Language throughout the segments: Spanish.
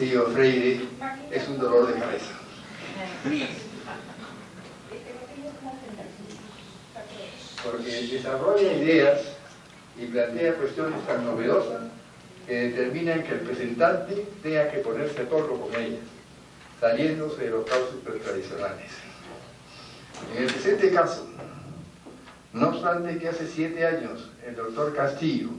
Castillo Freire es un dolor de cabeza. Porque desarrolla ideas y plantea cuestiones tan novedosas que determinan que el presentante tenga que ponerse a tono con ellas, saliéndose de los cauces tradicionales. En el presente caso, no obstante que hace siete años el doctor Castillo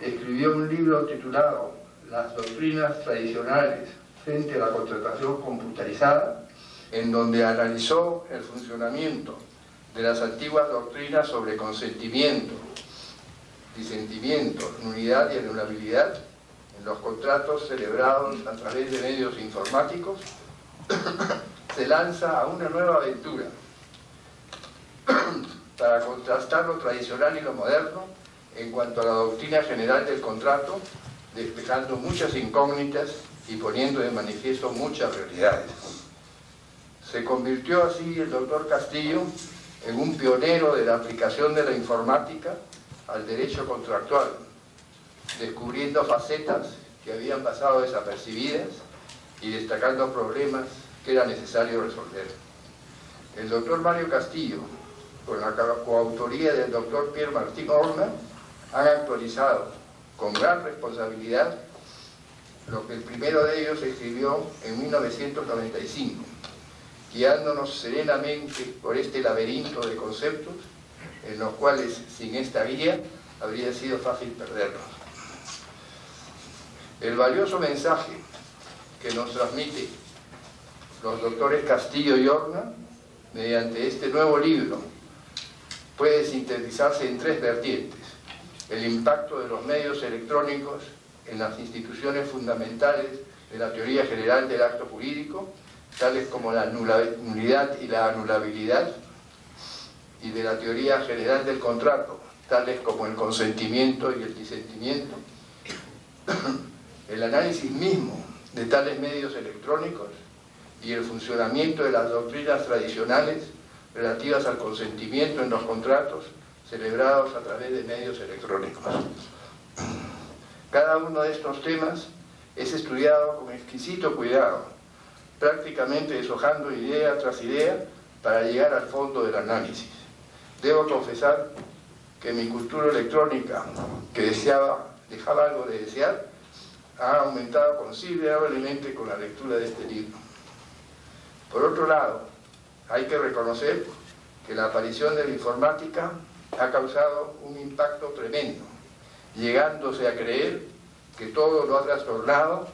escribió un libro titulado Las doctrinas tradicionales frente a la contratación computarizada, en donde analizó el funcionamiento de las antiguas doctrinas sobre consentimiento, disentimiento, nulidad y anulabilidad en los contratos celebrados a través de medios informáticos, se lanza a una nueva aventura para contrastar lo tradicional y lo moderno en cuanto a la doctrina general del contrato, despejando muchas incógnitas y poniendo de manifiesto muchas realidades. Se convirtió así el doctor Castillo en un pionero de la aplicación de la informática al derecho contractual, descubriendo facetas que habían pasado desapercibidas y destacando problemas que era necesario resolver. El doctor Mario Castillo, con la coautoría del doctor Pierre Martín Horna, han actualizado con gran responsabilidad lo que el primero de ellos escribió en 1995, guiándonos serenamente por este laberinto de conceptos en los cuales sin esta guía habría sido fácil perdernos. El valioso mensaje que nos transmite los doctores Castillo y Horna mediante este nuevo libro puede sintetizarse en tres vertientes. El impacto de los medios electrónicos en las instituciones fundamentales de la teoría general del acto jurídico, tales como la nulidad y la anulabilidad, y de la teoría general del contrato, tales como el consentimiento y el disentimiento, el análisis mismo de tales medios electrónicos y el funcionamiento de las doctrinas tradicionales relativas al consentimiento en los contratos celebrados a través de medios electrónicos. Cada uno de estos temas es estudiado con exquisito cuidado, prácticamente deshojando idea tras idea para llegar al fondo del análisis. Debo confesar que mi cultura electrónica, que deseaba, dejaba algo de desear, ha aumentado considerablemente con la lectura de este libro. Por otro lado, hay que reconocer que la aparición de la informática ha causado un impacto tremendo, llegándose a creer que todo lo ha trastornado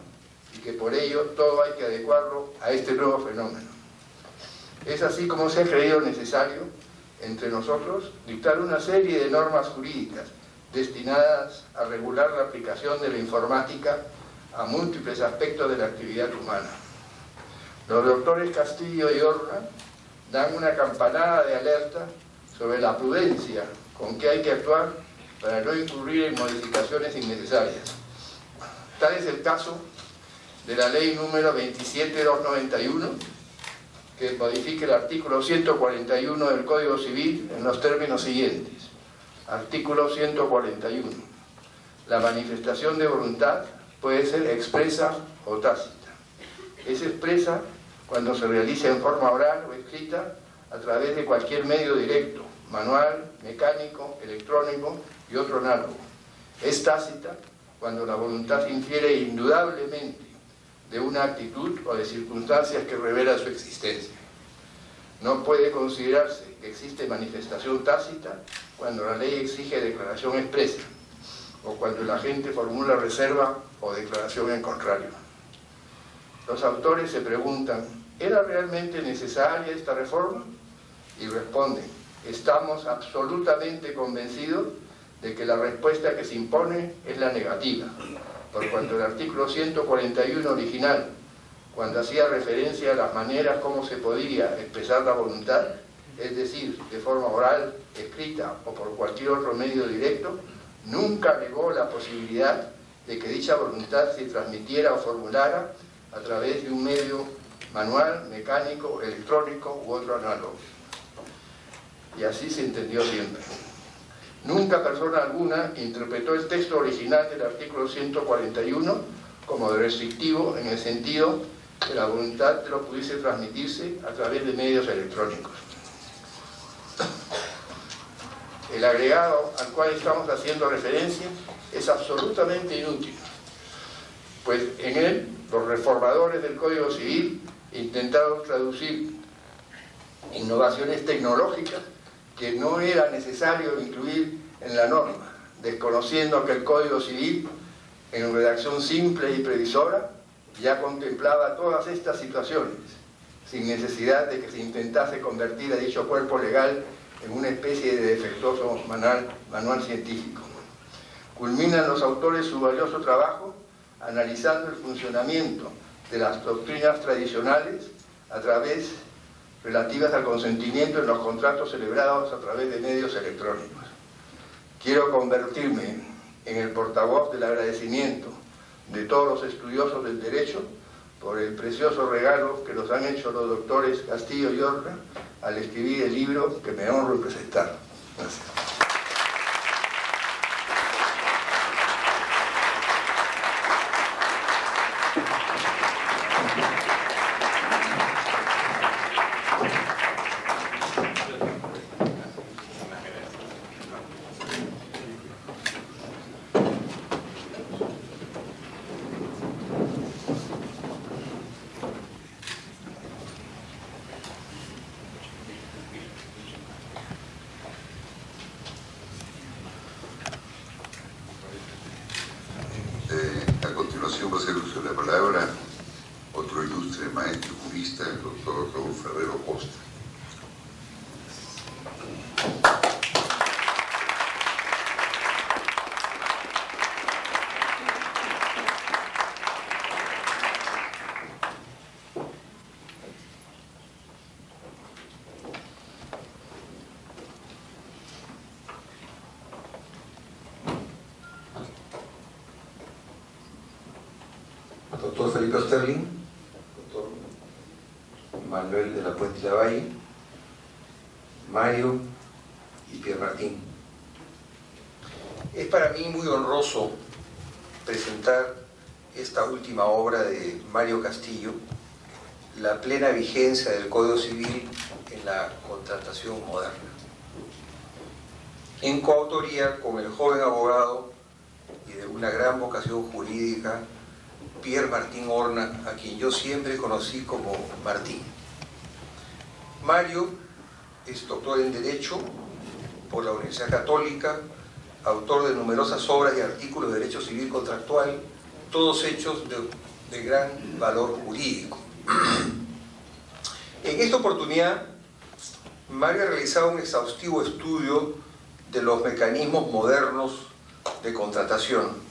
y que por ello todo hay que adecuarlo a este nuevo fenómeno. Es así como se ha creído necesario, entre nosotros, dictar una serie de normas jurídicas destinadas a regular la aplicación de la informática a múltiples aspectos de la actividad humana. Los doctores Castillo y Orja dan una campanada de alerta sobre la prudencia con que hay que actuar para no incurrir en modificaciones innecesarias. Tal es el caso de la ley número 27291, que modifica el artículo 141 del Código Civil en los términos siguientes. Artículo 141. La manifestación de voluntad puede ser expresa o tácita. Es expresa cuando se realiza en forma oral o escrita a través de cualquier medio directo, manual, mecánico, electrónico y otro análogo. Es tácita cuando la voluntad infiere indudablemente de una actitud o de circunstancias que revelan su existencia. No puede considerarse que existe manifestación tácita cuando la ley exige declaración expresa o cuando el agente formula reserva o declaración en contrario. Los autores se preguntan, ¿era realmente necesaria esta reforma? Y responden, estamos absolutamente convencidos de que la respuesta que se impone es la negativa, por cuanto el artículo 141 original, cuando hacía referencia a las maneras como se podía expresar la voluntad, es decir, de forma oral, escrita o por cualquier otro medio directo, nunca negó la posibilidad de que dicha voluntad se transmitiera o formulara a través de un medio manual, mecánico, electrónico u otro análogo. Y así se entendió siempre. Nunca persona alguna interpretó el texto original del artículo 141 como restrictivo en el sentido que la voluntad lo pudiese transmitirse a través de medios electrónicos. El agregado al cual estamos haciendo referencia es absolutamente inútil, pues en él los reformadores del Código Civil intentaron traducir innovaciones tecnológicas que no era necesario incluir en la norma, desconociendo que el Código Civil, en redacción simple y previsora, ya contemplaba todas estas situaciones, sin necesidad de que se intentase convertir a dicho cuerpo legal en una especie de defectuoso manual, manual científico. Culminan los autores su valioso trabajo analizando el funcionamiento de las doctrinas tradicionales a través relativas al consentimiento en los contratos celebrados a través de medios electrónicos. Quiero convertirme en el portavoz del agradecimiento de todos los estudiosos del derecho por el precioso regalo que nos han hecho los doctores Castillo y Orca al escribir el libro que me honro en presentar. Gracias. Felipe Manuel de la Puente de Valle, Mario y Pierre Martín. Es para mí muy honroso presentar esta última obra de Mario Castillo, la plena vigencia del Código Civil en la contratación moderna. En coautoría con el joven abogado y de una gran vocación jurídica, Pierre Martín Horna, a quien yo siempre conocí como Martín. Mario es doctor en Derecho por la Universidad Católica, autor de numerosas obras y artículos de Derecho Civil Contractual, todos hechos de, de gran valor jurídico. En esta oportunidad, Mario ha realizado un exhaustivo estudio de los mecanismos modernos de contratación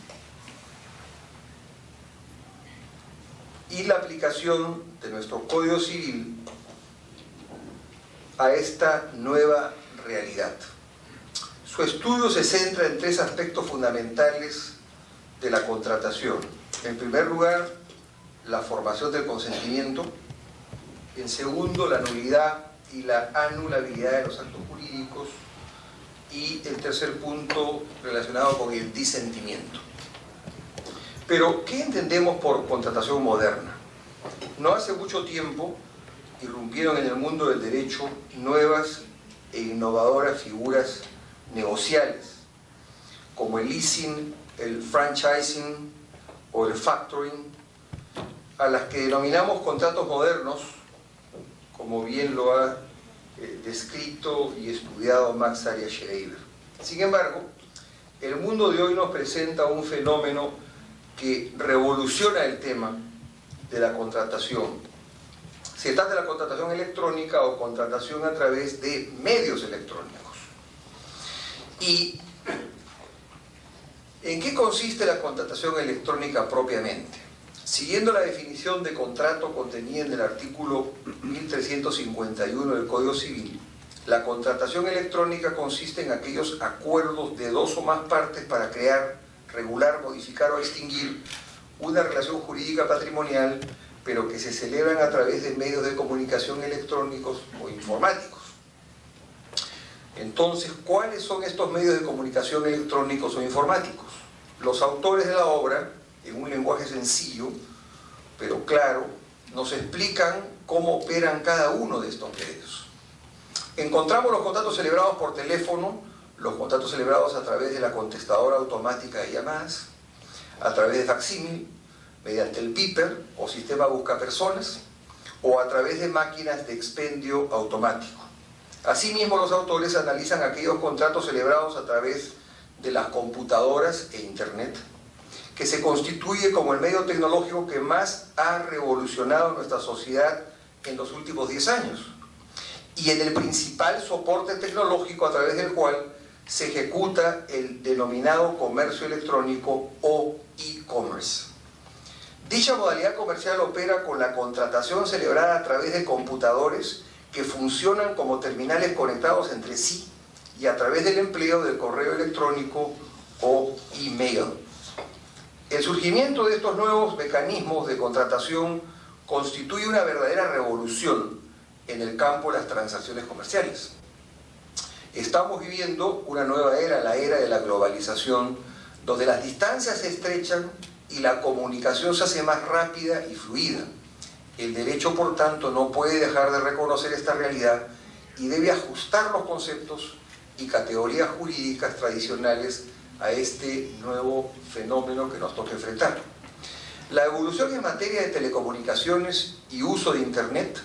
y la de nuestro Código Civil a esta nueva realidad. Su estudio se centra en tres aspectos fundamentales de la contratación. En primer lugar, la formación del consentimiento. En segundo, la nulidad y la anulabilidad de los actos jurídicos. Y el tercer punto relacionado con el disentimiento. Pero, ¿qué entendemos por contratación moderna? No hace mucho tiempo irrumpieron en el mundo del derecho nuevas e innovadoras figuras negociales, como el leasing, el franchising o el factoring, a las que denominamos contratos modernos, como bien lo ha eh, descrito y estudiado Max Arias Schreiber. Sin embargo, el mundo de hoy nos presenta un fenómeno que revoluciona el tema de la contratación. Se trata de la contratación electrónica o contratación a través de medios electrónicos. ¿Y en qué consiste la contratación electrónica propiamente? Siguiendo la definición de contrato contenida en el artículo 1351 del Código Civil, la contratación electrónica consiste en aquellos acuerdos de dos o más partes para crear, regular, modificar o extinguir una relación jurídica patrimonial, pero que se celebran a través de medios de comunicación electrónicos o informáticos. Entonces, ¿cuáles son estos medios de comunicación electrónicos o informáticos? Los autores de la obra en un lenguaje sencillo, pero claro, nos explican cómo operan cada uno de estos medios. Encontramos los contratos celebrados por teléfono, los contratos celebrados a través de la contestadora automática de llamadas, a través de facsímil, mediante el PIPER o sistema busca personas, o a través de máquinas de expendio automático. Asimismo, los autores analizan aquellos contratos celebrados a través de las computadoras e Internet, que se constituye como el medio tecnológico que más ha revolucionado nuestra sociedad en los últimos 10 años y en el principal soporte tecnológico a través del cual se ejecuta el denominado comercio electrónico o e-commerce. Dicha modalidad comercial opera con la contratación celebrada a través de computadores que funcionan como terminales conectados entre sí y a través del empleo del correo electrónico o email. El surgimiento de estos nuevos mecanismos de contratación constituye una verdadera revolución en el campo de las transacciones comerciales. Estamos viviendo una nueva era, la era de la globalización, donde las distancias se estrechan y la comunicación se hace más rápida y fluida. El derecho, por tanto, no puede dejar de reconocer esta realidad y debe ajustar los conceptos y categorías jurídicas tradicionales a este nuevo fenómeno que nos toca enfrentar. La evolución en materia de telecomunicaciones y uso de Internet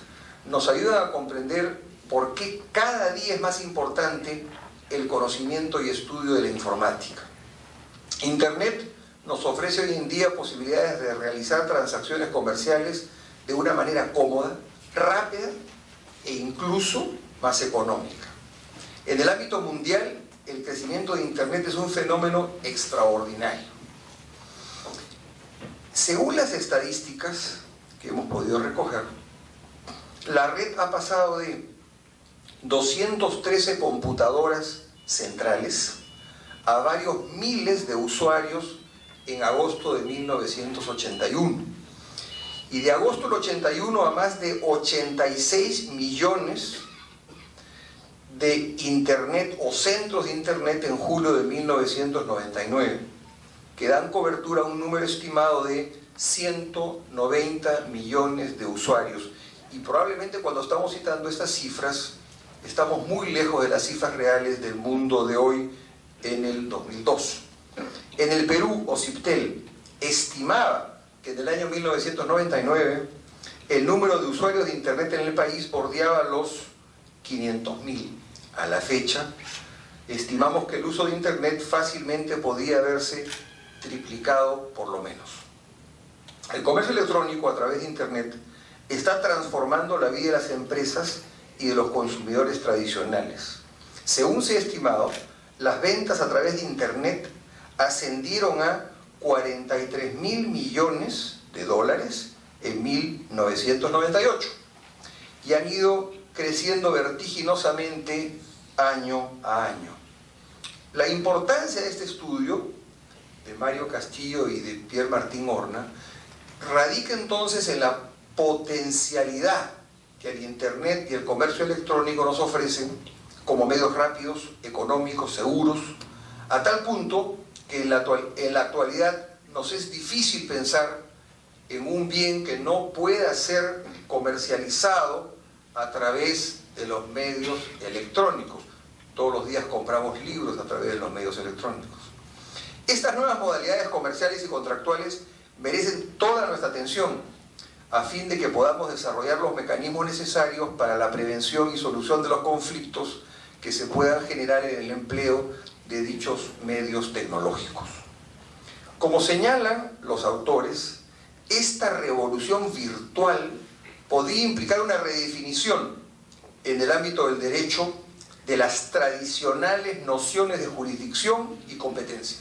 nos ayuda a comprender por qué cada día es más importante el conocimiento y estudio de la informática. Internet nos ofrece hoy en día posibilidades de realizar transacciones comerciales de una manera cómoda, rápida e incluso más económica. En el ámbito mundial, el crecimiento de Internet es un fenómeno extraordinario. Según las estadísticas que hemos podido recoger, la red ha pasado de 213 computadoras centrales a varios miles de usuarios en agosto de 1981. Y de agosto del 81 a más de 86 millones de Internet o centros de Internet en julio de 1999, que dan cobertura a un número estimado de 190 millones de usuarios. Y probablemente cuando estamos citando estas cifras, estamos muy lejos de las cifras reales del mundo de hoy en el 2002. En el Perú, OCIPTEL estimaba que en el año 1999 el número de usuarios de Internet en el país bordeaba los 500.000 a la fecha, estimamos que el uso de Internet fácilmente podía verse triplicado por lo menos. El comercio electrónico a través de Internet está transformando la vida de las empresas y de los consumidores tradicionales. Según se ha estimado, las ventas a través de Internet ascendieron a 43 mil millones de dólares en 1998 y han ido creciendo vertiginosamente año a año. La importancia de este estudio de Mario Castillo y de Pierre Martín Horna radica entonces en la potencialidad que el Internet y el comercio electrónico nos ofrecen como medios rápidos, económicos, seguros, a tal punto que en la, en la actualidad nos es difícil pensar en un bien que no pueda ser comercializado a través de los medios electrónicos. Todos los días compramos libros a través de los medios electrónicos. Estas nuevas modalidades comerciales y contractuales merecen toda nuestra atención a fin de que podamos desarrollar los mecanismos necesarios para la prevención y solución de los conflictos que se puedan generar en el empleo de dichos medios tecnológicos. Como señalan los autores, esta revolución virtual podría implicar una redefinición en el ámbito del derecho de las tradicionales nociones de jurisdicción y competencia,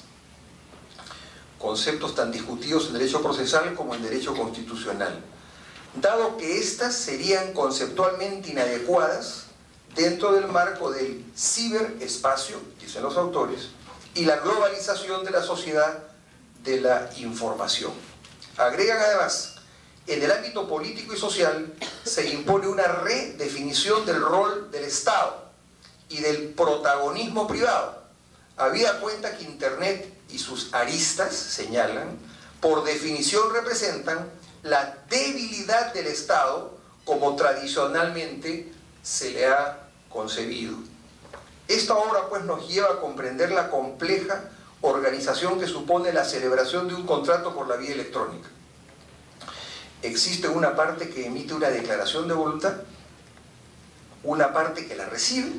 conceptos tan discutidos en derecho procesal como en derecho constitucional, dado que éstas serían conceptualmente inadecuadas dentro del marco del ciberespacio, dicen los autores, y la globalización de la sociedad de la información. Agregan además, en el ámbito político y social se impone una redefinición del rol del Estado y del protagonismo privado. Había cuenta que Internet y sus aristas, señalan, por definición representan la debilidad del Estado como tradicionalmente se le ha concebido. Esta obra pues nos lleva a comprender la compleja organización que supone la celebración de un contrato por la vía electrónica. Existe una parte que emite una declaración de voluntad, una parte que la recibe,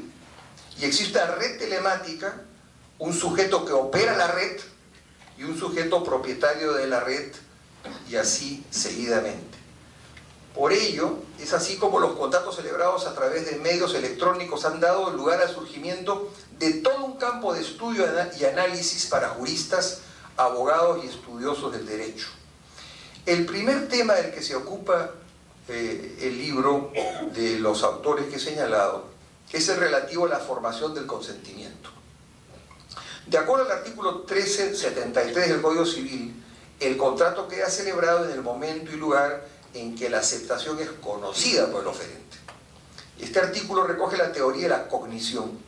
y existe la red telemática, un sujeto que opera la red y un sujeto propietario de la red, y así seguidamente. Por ello, es así como los contratos celebrados a través de medios electrónicos han dado lugar al surgimiento de todo un campo de estudio y análisis para juristas, abogados y estudiosos del derecho. El primer tema del que se ocupa eh, el libro de los autores que he señalado es el relativo a la formación del consentimiento. De acuerdo al artículo 1373 del Código Civil, el contrato queda celebrado en el momento y lugar en que la aceptación es conocida por el oferente. Este artículo recoge la teoría de la cognición,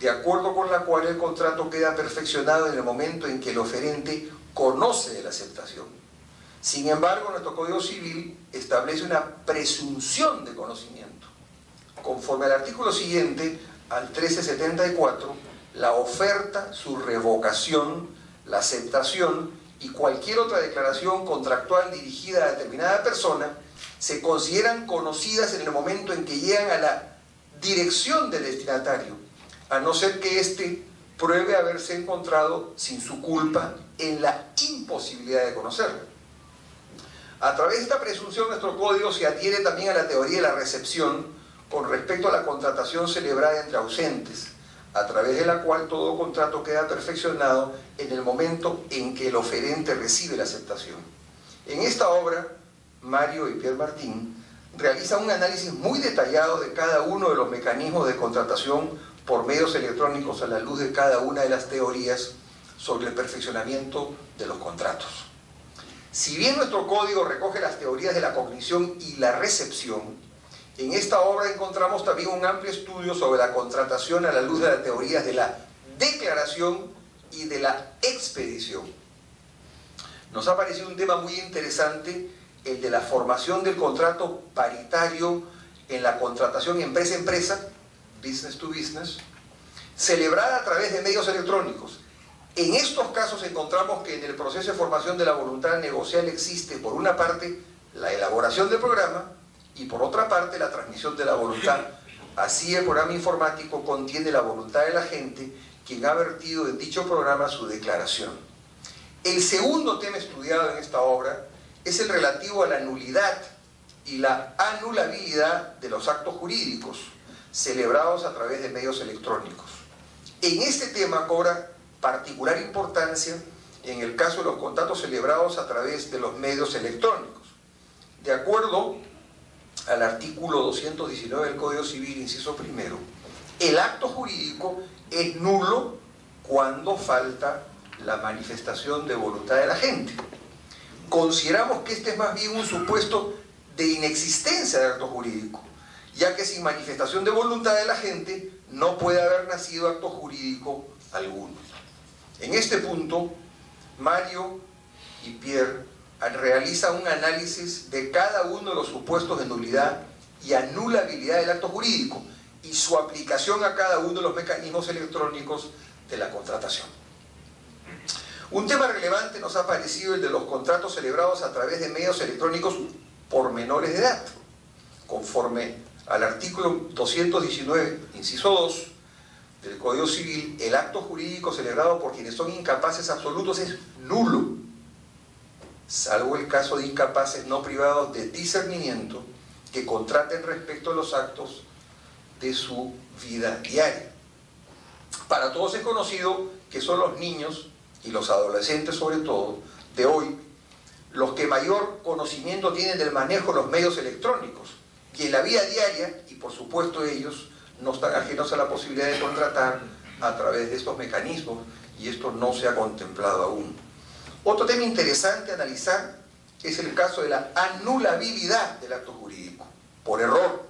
de acuerdo con la cual el contrato queda perfeccionado en el momento en que el oferente conoce la aceptación. Sin embargo, nuestro Código Civil establece una presunción de conocimiento. Conforme al artículo siguiente, al 1374, la oferta, su revocación, la aceptación y cualquier otra declaración contractual dirigida a determinada persona se consideran conocidas en el momento en que llegan a la dirección del destinatario, a no ser que éste pruebe haberse encontrado sin su culpa en la imposibilidad de conocerla. A través de esta presunción nuestro código se adhiere también a la teoría de la recepción con respecto a la contratación celebrada entre ausentes, a través de la cual todo contrato queda perfeccionado en el momento en que el oferente recibe la aceptación. En esta obra, Mario y Pierre Martín realizan un análisis muy detallado de cada uno de los mecanismos de contratación por medios electrónicos a la luz de cada una de las teorías sobre el perfeccionamiento de los contratos. Si bien nuestro código recoge las teorías de la cognición y la recepción, en esta obra encontramos también un amplio estudio sobre la contratación a la luz de las teorías de la declaración y de la expedición. Nos ha parecido un tema muy interesante el de la formación del contrato paritario en la contratación empresa-empresa, business to business, celebrada a través de medios electrónicos. En estos casos encontramos que en el proceso de formación de la voluntad negocial existe, por una parte, la elaboración del programa y por otra parte la transmisión de la voluntad. Así el programa informático contiene la voluntad de la gente quien ha vertido en dicho programa su declaración. El segundo tema estudiado en esta obra es el relativo a la nulidad y la anulabilidad de los actos jurídicos celebrados a través de medios electrónicos. En este tema cobra particular importancia en el caso de los contratos celebrados a través de los medios electrónicos. De acuerdo al artículo 219 del Código Civil, inciso primero, el acto jurídico es nulo cuando falta la manifestación de voluntad de la gente. Consideramos que este es más bien un supuesto de inexistencia de acto jurídico, ya que sin manifestación de voluntad de la gente no puede haber nacido acto jurídico alguno. En este punto, Mario y Pierre realiza un análisis de cada uno de los supuestos de nulidad y anulabilidad del acto jurídico y su aplicación a cada uno de los mecanismos electrónicos de la contratación. Un tema relevante nos ha parecido el de los contratos celebrados a través de medios electrónicos por menores de edad, conforme al artículo 219, inciso 2 del Código Civil, el acto jurídico celebrado por quienes son incapaces absolutos es nulo, salvo el caso de incapaces no privados de discernimiento que contraten respecto a los actos de su vida diaria. Para todos es conocido que son los niños y los adolescentes sobre todo de hoy los que mayor conocimiento tienen del manejo de los medios electrónicos y en la vida diaria, y por supuesto ellos no están ajenos a la posibilidad de contratar a través de estos mecanismos y esto no se ha contemplado aún. Otro tema interesante analizar es el caso de la anulabilidad del acto jurídico, por error,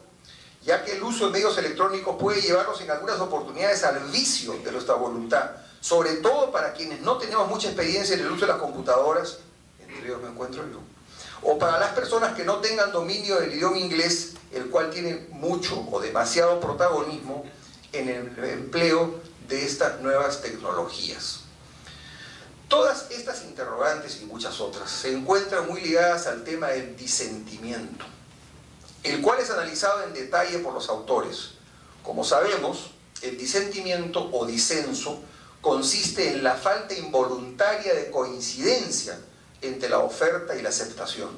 ya que el uso de medios electrónicos puede llevarnos en algunas oportunidades al vicio de nuestra voluntad, sobre todo para quienes no tenemos mucha experiencia en el uso de las computadoras, entre ellos me encuentro yo, o para las personas que no tengan dominio del idioma inglés, el cual tiene mucho o demasiado protagonismo en el empleo de estas nuevas tecnologías. Todas estas interrogantes y muchas otras se encuentran muy ligadas al tema del disentimiento, el cual es analizado en detalle por los autores. Como sabemos, el disentimiento o disenso consiste en la falta involuntaria de coincidencia entre la oferta y la aceptación.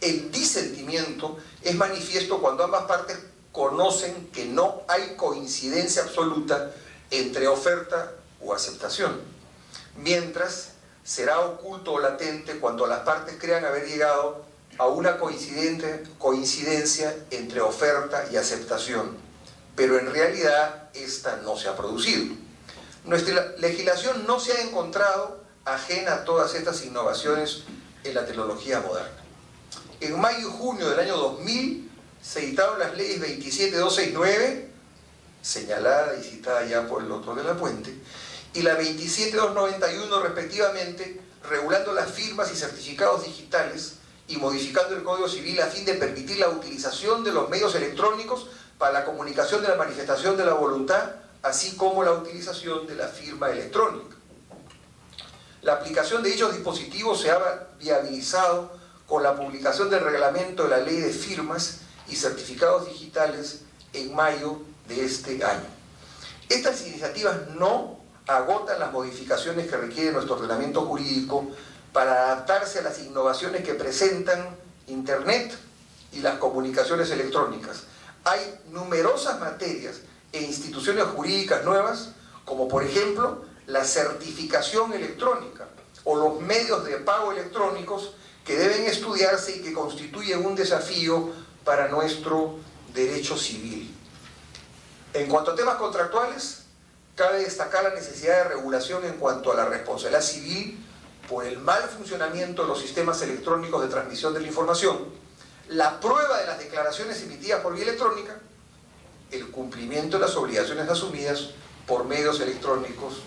El disentimiento es manifiesto cuando ambas partes conocen que no hay coincidencia absoluta entre oferta o aceptación mientras será oculto o latente cuando las partes crean haber llegado a una coincidencia entre oferta y aceptación, pero en realidad esta no se ha producido. Nuestra legislación no se ha encontrado ajena a todas estas innovaciones en la tecnología moderna. En mayo y junio del año 2000 se editaron las leyes 27269, señalada y citada ya por el doctor de la Puente, y la 27291 respectivamente, regulando las firmas y certificados digitales y modificando el Código Civil a fin de permitir la utilización de los medios electrónicos para la comunicación de la manifestación de la voluntad, así como la utilización de la firma electrónica. La aplicación de dichos dispositivos se ha viabilizado con la publicación del reglamento de la Ley de Firmas y Certificados Digitales en mayo de este año. Estas iniciativas no agotan las modificaciones que requiere nuestro ordenamiento jurídico para adaptarse a las innovaciones que presentan Internet y las comunicaciones electrónicas. Hay numerosas materias e instituciones jurídicas nuevas, como por ejemplo la certificación electrónica o los medios de pago electrónicos que deben estudiarse y que constituyen un desafío para nuestro derecho civil. En cuanto a temas contractuales, Cabe destacar la necesidad de regulación en cuanto a la responsabilidad civil por el mal funcionamiento de los sistemas electrónicos de transmisión de la información, la prueba de las declaraciones emitidas por vía electrónica, el cumplimiento de las obligaciones asumidas por medios electrónicos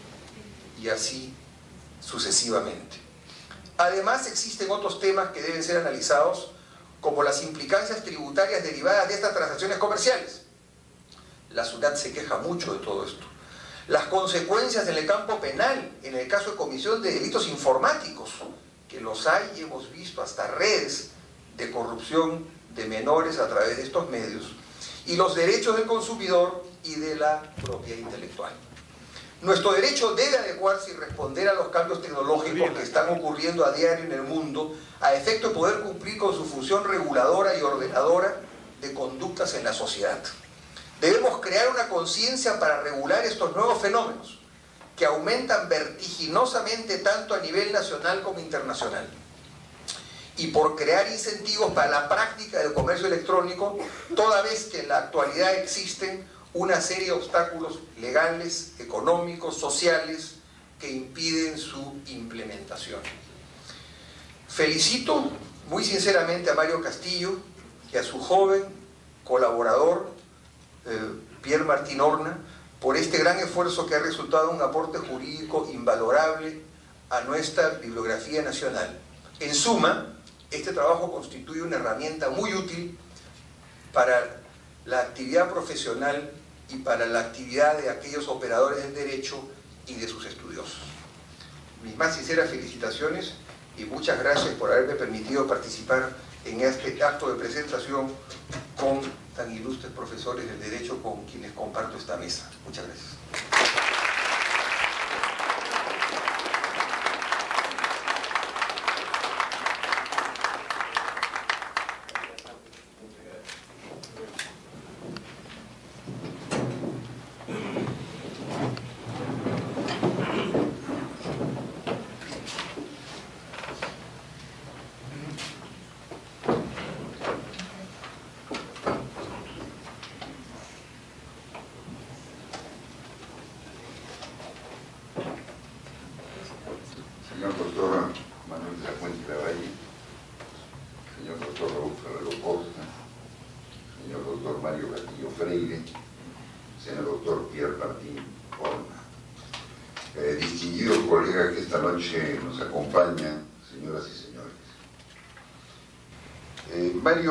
y así sucesivamente. Además existen otros temas que deben ser analizados como las implicancias tributarias derivadas de estas transacciones comerciales. La SUNAT se queja mucho de todo esto las consecuencias en el campo penal, en el caso de comisión de delitos informáticos, que los hay y hemos visto hasta redes de corrupción de menores a través de estos medios, y los derechos del consumidor y de la propiedad intelectual. Nuestro derecho debe adecuarse y responder a los cambios tecnológicos que están ocurriendo a diario en el mundo, a efecto de poder cumplir con su función reguladora y ordenadora de conductas en la sociedad. Debemos crear una conciencia para regular estos nuevos fenómenos que aumentan vertiginosamente tanto a nivel nacional como internacional. Y por crear incentivos para la práctica del comercio electrónico, toda vez que en la actualidad existen una serie de obstáculos legales, económicos, sociales, que impiden su implementación. Felicito muy sinceramente a Mario Castillo y a su joven colaborador eh, Pierre Martín Horna, por este gran esfuerzo que ha resultado un aporte jurídico invalorable a nuestra bibliografía nacional. En suma, este trabajo constituye una herramienta muy útil para la actividad profesional y para la actividad de aquellos operadores del derecho y de sus estudiosos. Mis más sinceras felicitaciones y muchas gracias por haberme permitido participar en este acto de presentación con tan ilustres profesores del derecho con quienes comparto esta mesa. Muchas gracias.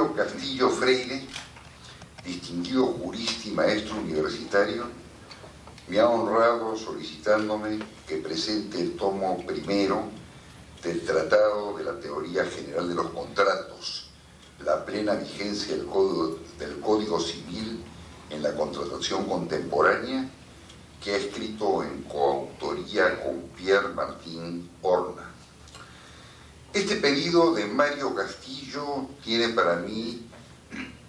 Castillo Freire, distinguido jurista y maestro universitario, me ha honrado solicitándome que presente el tomo primero del Tratado de la Teoría General de los Contratos, la plena vigencia del Código, del Código Civil en la contratación contemporánea, que ha escrito en coautoría con Pierre Martín Horna. Este pedido de Mario Castillo tiene para mí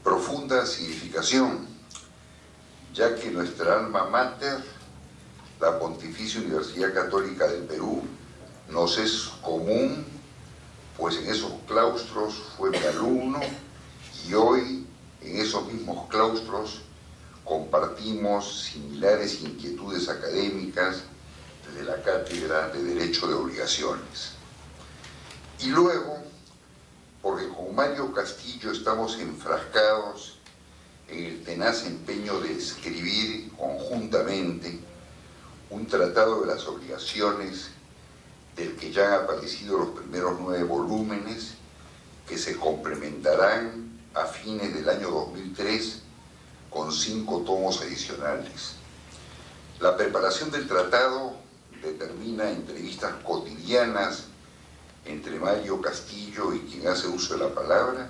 profunda significación, ya que nuestra alma mater, la Pontificia Universidad Católica del Perú, nos es común, pues en esos claustros fue mi alumno y hoy en esos mismos claustros compartimos similares inquietudes académicas desde la Cátedra de Derecho de Obligaciones. Y luego, porque con Mario Castillo estamos enfrascados en el tenaz empeño de escribir conjuntamente un tratado de las obligaciones del que ya han aparecido los primeros nueve volúmenes que se complementarán a fines del año 2003 con cinco tomos adicionales. La preparación del tratado determina entrevistas cotidianas entre Mario Castillo y quien hace uso de la palabra,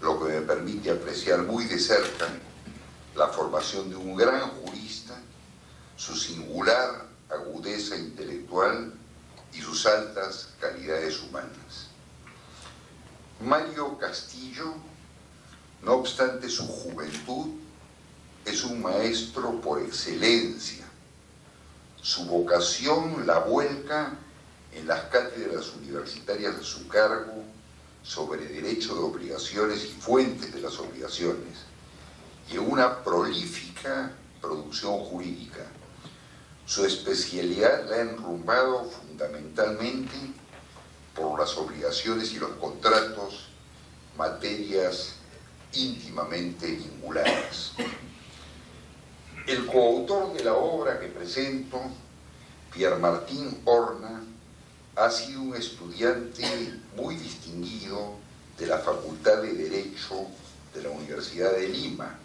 lo que me permite apreciar muy de cerca la formación de un gran jurista, su singular agudeza intelectual y sus altas calidades humanas. Mario Castillo, no obstante su juventud, es un maestro por excelencia. Su vocación la vuelca en las cátedras universitarias de su cargo sobre derecho de obligaciones y fuentes de las obligaciones, y una prolífica producción jurídica. Su especialidad la ha enrumbado fundamentalmente por las obligaciones y los contratos, materias íntimamente vinculadas. El coautor de la obra que presento, Pierre Martín Horna, ha sido un estudiante muy distinguido de la Facultad de Derecho de la Universidad de Lima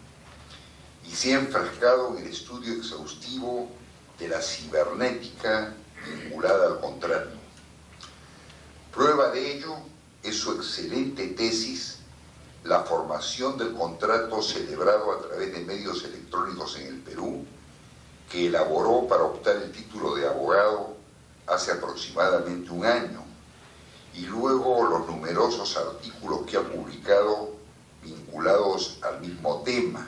y se ha enfrascado en el estudio exhaustivo de la cibernética vinculada al contrato. Prueba de ello es su excelente tesis La formación del contrato celebrado a través de medios electrónicos en el Perú, que elaboró para optar el título de abogado hace aproximadamente un año y luego los numerosos artículos que ha publicado vinculados al mismo tema.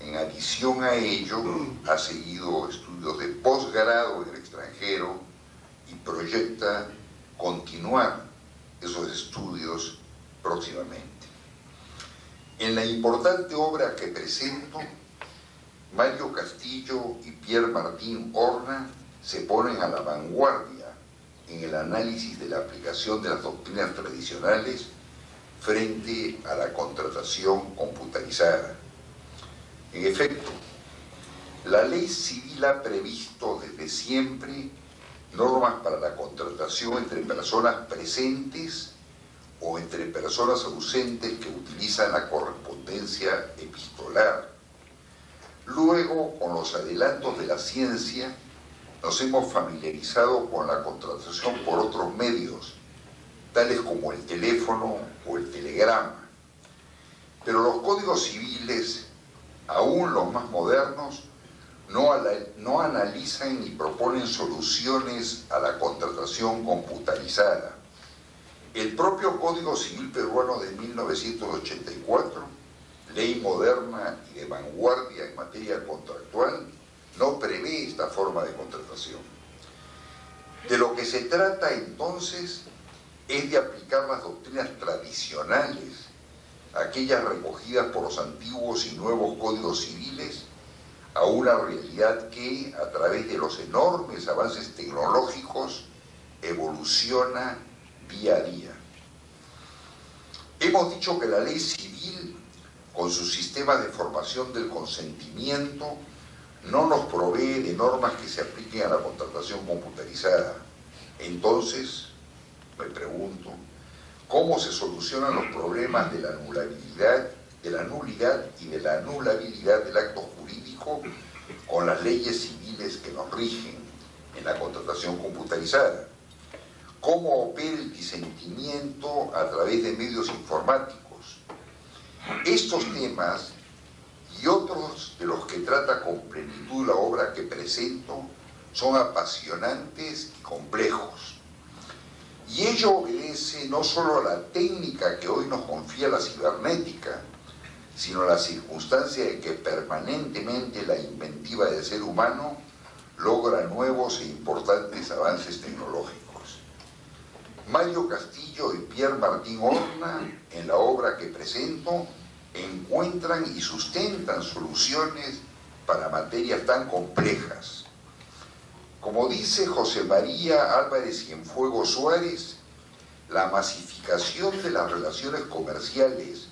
En adición a ello, ha seguido estudios de posgrado en el extranjero y proyecta continuar esos estudios próximamente. En la importante obra que presento, Mario Castillo y Pierre Martín Horna se ponen a la vanguardia en el análisis de la aplicación de las doctrinas tradicionales frente a la contratación computarizada. En efecto, la ley civil ha previsto desde siempre normas para la contratación entre personas presentes o entre personas ausentes que utilizan la correspondencia epistolar. Luego, con los adelantos de la ciencia, nos hemos familiarizado con la contratación por otros medios, tales como el teléfono o el telegrama. Pero los códigos civiles, aún los más modernos, no, analizan ni proponen soluciones a la contratación computarizada. El propio Código Civil Peruano de 1984, ley moderna y de vanguardia en materia contractual, no prevé esta forma de contratación. De lo que se trata entonces es de aplicar las doctrinas tradicionales, aquellas recogidas por los antiguos y nuevos códigos civiles, a una realidad que, a través de los enormes avances tecnológicos, evoluciona día a día. Hemos dicho que la ley civil, con su sistema de formación del consentimiento, no nos provee de normas que se apliquen a la contratación computarizada. Entonces, me pregunto, ¿cómo se solucionan los problemas de la de la nulidad y de la anulabilidad del acto jurídico con las leyes civiles que nos rigen en la contratación computarizada? ¿Cómo opera el disentimiento a través de medios informáticos? Estos temas y otros de los que trata con plenitud la obra que presento son apasionantes y complejos. Y ello obedece no solo a la técnica que hoy nos confía la cibernética, sino a la circunstancia de que permanentemente la inventiva del ser humano logra nuevos e importantes avances tecnológicos. Mario Castillo y Pierre Martín Horna, en la obra que presento, encuentran y sustentan soluciones para materias tan complejas. Como dice José María Álvarez Cienfuegos Suárez, la masificación de las relaciones comerciales,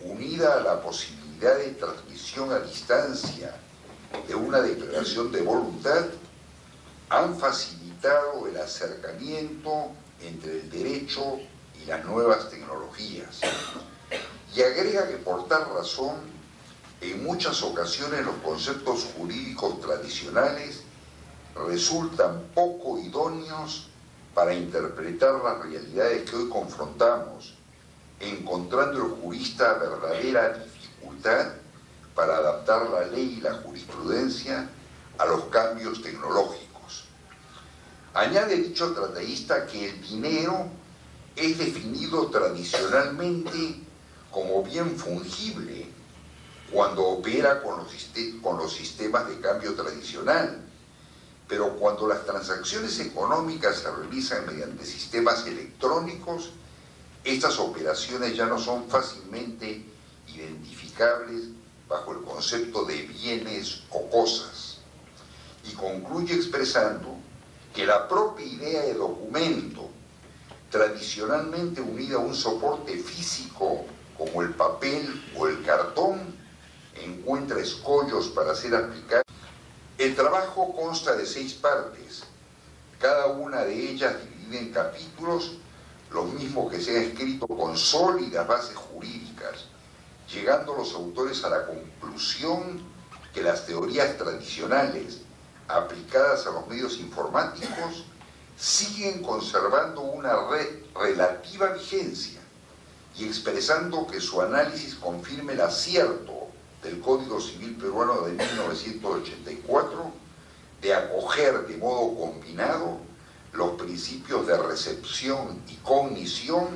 unida a la posibilidad de transmisión a distancia de una declaración de voluntad, han facilitado el acercamiento entre el derecho y las nuevas tecnologías y agrega que por tal razón, en muchas ocasiones los conceptos jurídicos tradicionales resultan poco idóneos para interpretar las realidades que hoy confrontamos, encontrando el jurista verdadera dificultad para adaptar la ley y la jurisprudencia a los cambios tecnológicos. Añade dicho tratadista que el dinero es definido tradicionalmente como bien fungible cuando opera con los, con los sistemas de cambio tradicional, pero cuando las transacciones económicas se realizan mediante sistemas electrónicos, estas operaciones ya no son fácilmente identificables bajo el concepto de bienes o cosas. Y concluye expresando que la propia idea de documento, tradicionalmente unida a un soporte físico como el papel o el cartón, encuentra escollos para ser aplicado. El trabajo consta de seis partes, cada una de ellas dividida en capítulos, los mismos que se han escrito con sólidas bases jurídicas, llegando los autores a la conclusión que las teorías tradicionales aplicadas a los medios informáticos siguen conservando una relativa vigencia y expresando que su análisis confirme el acierto del Código Civil Peruano de 1984 de acoger de modo combinado los principios de recepción y cognición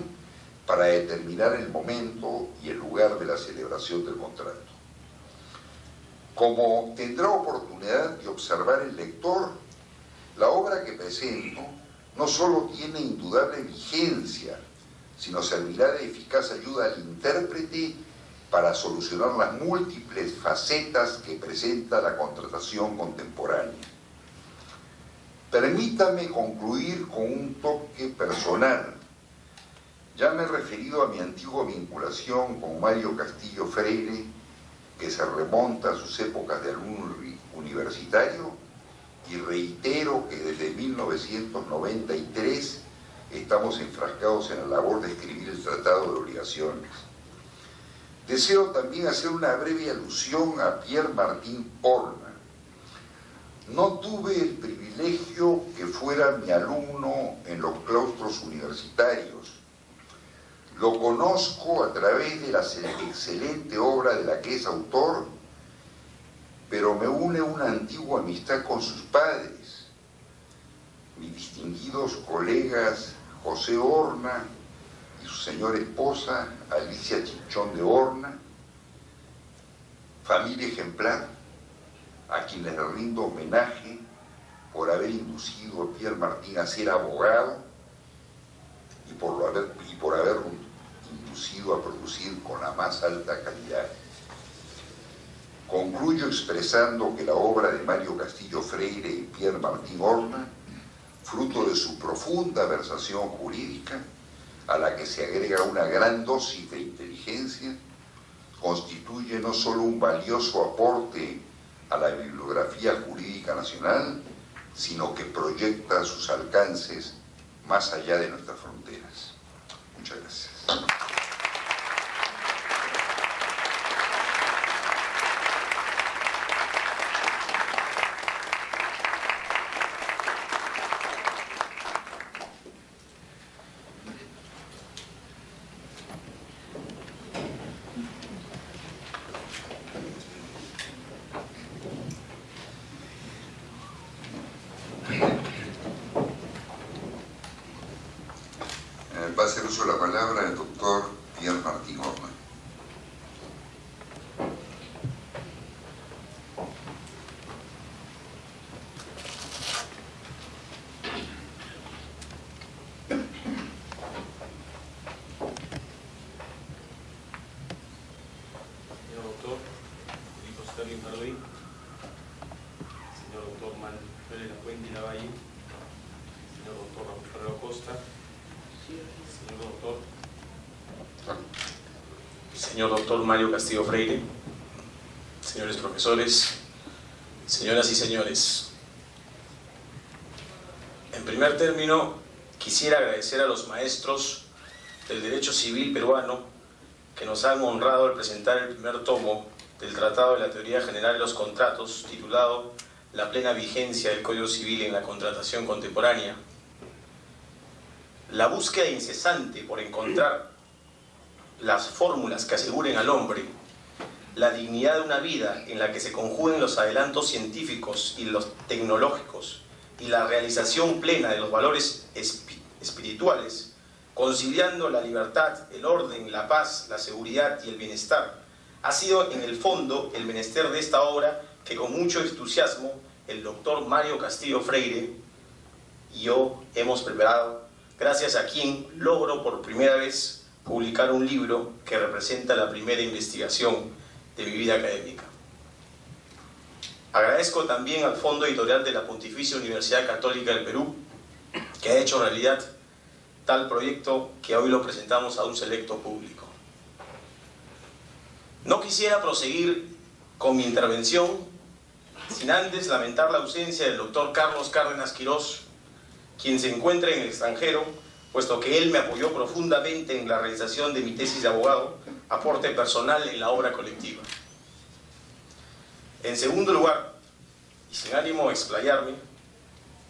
para determinar el momento y el lugar de la celebración del contrato. Como tendrá oportunidad de observar el lector, la obra que presento no solo tiene indudable vigencia sino servirá de eficaz ayuda al intérprete para solucionar las múltiples facetas que presenta la contratación contemporánea. Permítame concluir con un toque personal. Ya me he referido a mi antigua vinculación con Mario Castillo Freire, que se remonta a sus épocas de alumno universitario, y reitero que desde 1993 estamos enfrascados en la labor de escribir el Tratado de Obligaciones. Deseo también hacer una breve alusión a Pierre Martín Porna. No tuve el privilegio que fuera mi alumno en los claustros universitarios. Lo conozco a través de la excelente obra de la que es autor, pero me une una antigua amistad con sus padres, mis distinguidos colegas José Horna y su señora esposa Alicia Chichón de Horna, familia ejemplar, a quien les rindo homenaje por haber inducido a Pierre Martín a ser abogado y por, haber, y por haber inducido a producir con la más alta calidad. Concluyo expresando que la obra de Mario Castillo Freire y Pierre Martín Horna fruto de su profunda versación jurídica, a la que se agrega una gran dosis de inteligencia, constituye no solo un valioso aporte a la bibliografía jurídica nacional, sino que proyecta sus alcances más allá de nuestras fronteras. Muchas gracias. Mario Castillo Freire, señores profesores, señoras y señores. En primer término, quisiera agradecer a los maestros del derecho civil peruano que nos han honrado al presentar el primer tomo del Tratado de la Teoría General de los Contratos, titulado La plena vigencia del Código Civil en la contratación contemporánea. La búsqueda incesante por encontrar las fórmulas que aseguren al hombre la dignidad de una vida en la que se conjuguen los adelantos científicos y los tecnológicos y la realización plena de los valores espirituales, conciliando la libertad, el orden, la paz, la seguridad y el bienestar, ha sido en el fondo el menester de esta obra que con mucho entusiasmo el doctor Mario Castillo Freire y yo hemos preparado, gracias a quien logro por primera vez publicar un libro que representa la primera investigación de mi vida académica. Agradezco también al Fondo Editorial de la Pontificia Universidad Católica del Perú, que ha hecho realidad tal proyecto que hoy lo presentamos a un selecto público. No quisiera proseguir con mi intervención sin antes lamentar la ausencia del doctor Carlos Cárdenas Quirós, quien se encuentra en el extranjero puesto que él me apoyó profundamente en la realización de mi tesis de abogado, aporte personal en la obra colectiva. En segundo lugar, y sin ánimo de explayarme,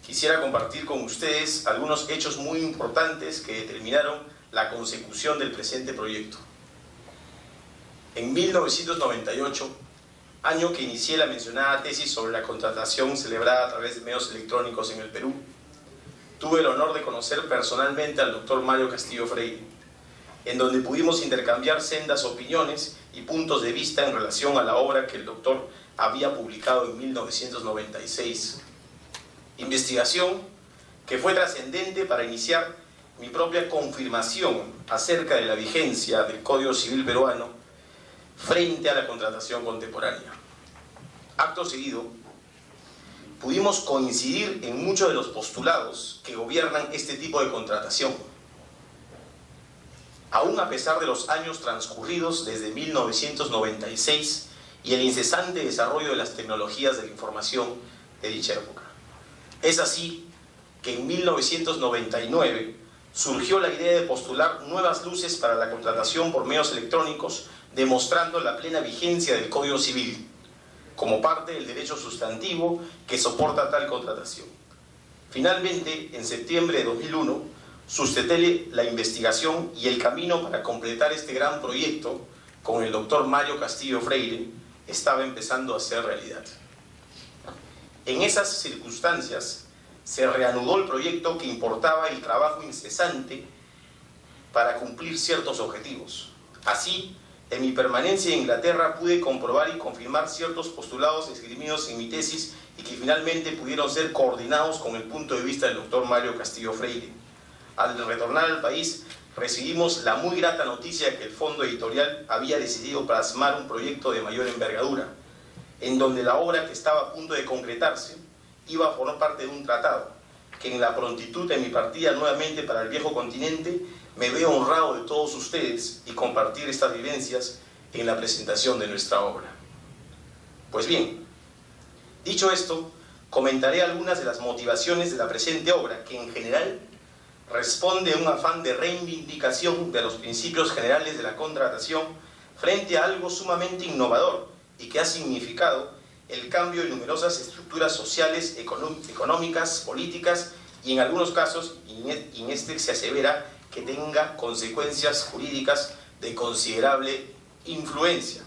quisiera compartir con ustedes algunos hechos muy importantes que determinaron la consecución del presente proyecto. En 1998, año que inicié la mencionada tesis sobre la contratación celebrada a través de medios electrónicos en el Perú, tuve el honor de conocer personalmente al doctor Mario Castillo Freire, en donde pudimos intercambiar sendas opiniones y puntos de vista en relación a la obra que el doctor había publicado en 1996. Investigación que fue trascendente para iniciar mi propia confirmación acerca de la vigencia del Código Civil peruano frente a la contratación contemporánea. Acto seguido, pudimos coincidir en muchos de los postulados que gobiernan este tipo de contratación. Aún a pesar de los años transcurridos desde 1996 y el incesante desarrollo de las tecnologías de la información de dicha época. Es así que en 1999 surgió la idea de postular nuevas luces para la contratación por medios electrónicos, demostrando la plena vigencia del Código Civil, como parte del derecho sustantivo que soporta tal contratación. Finalmente, en septiembre de 2001, susteté la investigación y el camino para completar este gran proyecto con el doctor Mario Castillo Freire estaba empezando a ser realidad. En esas circunstancias se reanudó el proyecto que importaba el trabajo incesante para cumplir ciertos objetivos. Así, en mi permanencia en Inglaterra pude comprobar y confirmar ciertos postulados esgrimidos en mi tesis y que finalmente pudieron ser coordinados con el punto de vista del doctor Mario Castillo Freire. Al retornar al país, recibimos la muy grata noticia que el fondo editorial había decidido plasmar un proyecto de mayor envergadura, en donde la obra que estaba a punto de concretarse iba a formar parte de un tratado, que en la prontitud de mi partida nuevamente para el viejo continente me veo honrado de todos ustedes y compartir estas vivencias en la presentación de nuestra obra. Pues bien, dicho esto, comentaré algunas de las motivaciones de la presente obra, que en general responde a un afán de reivindicación de los principios generales de la contratación frente a algo sumamente innovador y que ha significado el cambio de numerosas estructuras sociales, económicas, políticas y en algunos casos, y en este se asevera, que tenga consecuencias jurídicas de considerable influencia.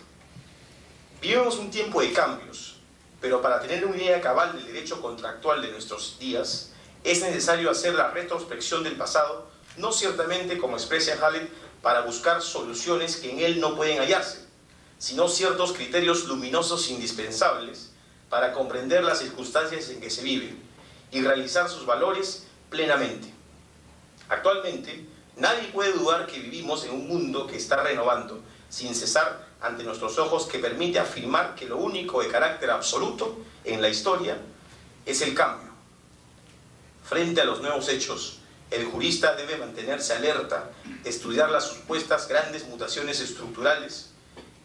Vivimos un tiempo de cambios, pero para tener una idea cabal del derecho contractual de nuestros días, es necesario hacer la retrospección del pasado, no ciertamente como expresa Halleck, para buscar soluciones que en él no pueden hallarse, sino ciertos criterios luminosos indispensables para comprender las circunstancias en que se vive y realizar sus valores plenamente. Actualmente, nadie puede dudar que vivimos en un mundo que está renovando sin cesar ante nuestros ojos que permite afirmar que lo único de carácter absoluto en la historia es el cambio. Frente a los nuevos hechos, el jurista debe mantenerse alerta, estudiar las supuestas grandes mutaciones estructurales,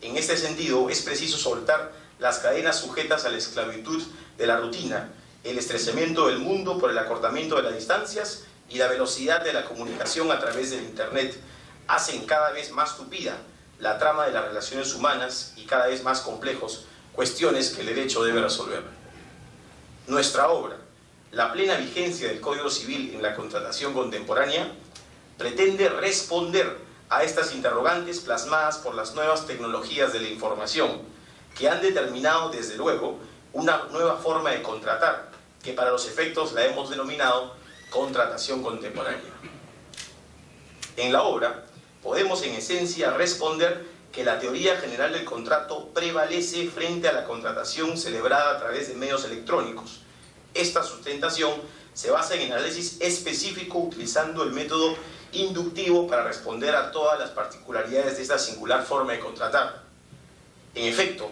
en este sentido, es preciso soltar las cadenas sujetas a la esclavitud de la rutina, el estresamiento del mundo por el acortamiento de las distancias y la velocidad de la comunicación a través del Internet hacen cada vez más tupida la trama de las relaciones humanas y cada vez más complejos cuestiones que el derecho debe resolver. Nuestra obra, La plena vigencia del Código Civil en la contratación contemporánea, pretende responder a estas interrogantes plasmadas por las nuevas tecnologías de la información, que han determinado, desde luego, una nueva forma de contratar, que para los efectos la hemos denominado contratación contemporánea. En la obra, podemos en esencia responder que la teoría general del contrato prevalece frente a la contratación celebrada a través de medios electrónicos. Esta sustentación se basa en análisis específico utilizando el método inductivo para responder a todas las particularidades de esta singular forma de contratar. En efecto,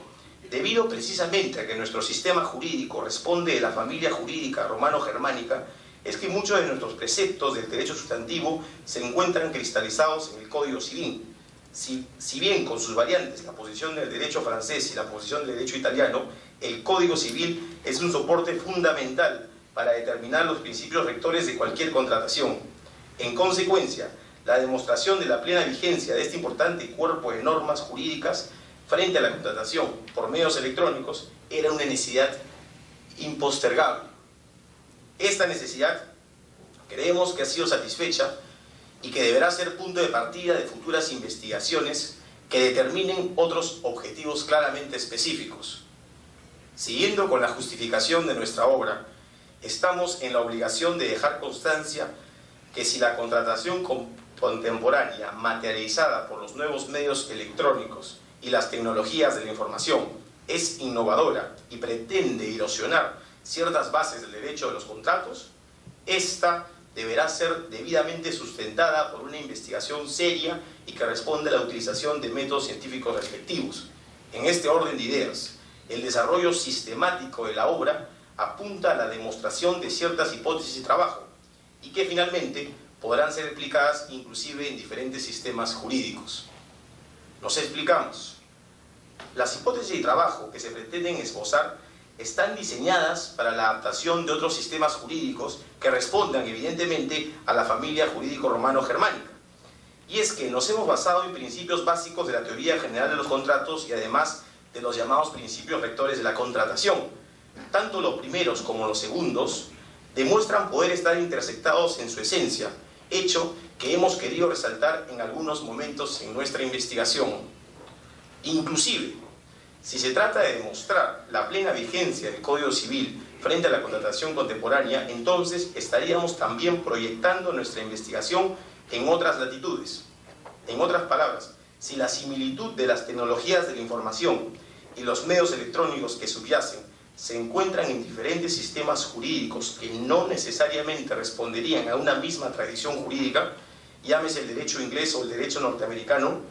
debido precisamente a que nuestro sistema jurídico responde de la familia jurídica romano-germánica, es que muchos de nuestros preceptos del derecho sustantivo se encuentran cristalizados en el Código Civil. Si, bien con sus variantes, la posición del derecho francés y la posición del derecho italiano, el Código Civil es un soporte fundamental para determinar los principios rectores de cualquier contratación, en consecuencia, la demostración de la plena vigencia de este importante cuerpo de normas jurídicas frente a la contratación por medios electrónicos era una necesidad impostergable. Esta necesidad creemos que ha sido satisfecha y que deberá ser punto de partida de futuras investigaciones que determinen otros objetivos claramente específicos. Siguiendo con la justificación de nuestra obra, estamos en la obligación de dejar constancia que si la contratación contemporánea materializada por los nuevos medios electrónicos y las tecnologías de la información es innovadora y pretende erosionar ciertas bases del derecho de los contratos, esta deberá ser debidamente sustentada por una investigación seria y que responda a la utilización de métodos científicos respectivos. En este orden de ideas, el desarrollo sistemático de la obra apunta a la demostración de ciertas hipótesis de trabajo, y que finalmente podrán ser explicadas inclusive en diferentes sistemas jurídicos. Nos explicamos. Las hipótesis de trabajo que se pretenden esbozar están diseñadas para la adaptación de otros sistemas jurídicos que respondan evidentemente a la familia jurídico romano-germánica. Y es que nos hemos basado en principios básicos de la teoría general de los contratos y además de los llamados principios rectores de la contratación. Tanto los primeros como los segundos demuestran poder estar intersectados en su esencia, hecho que hemos querido resaltar en algunos momentos en nuestra investigación. Inclusive, si se trata de demostrar la plena vigencia del Código Civil frente a la contratación contemporánea, entonces estaríamos también proyectando nuestra investigación en otras latitudes. En otras palabras, si la similitud de las tecnologías de la información y los medios electrónicos que subyacen se encuentran en diferentes sistemas jurídicos que no necesariamente responderían a una misma tradición jurídica, llámese el derecho inglés o el derecho norteamericano,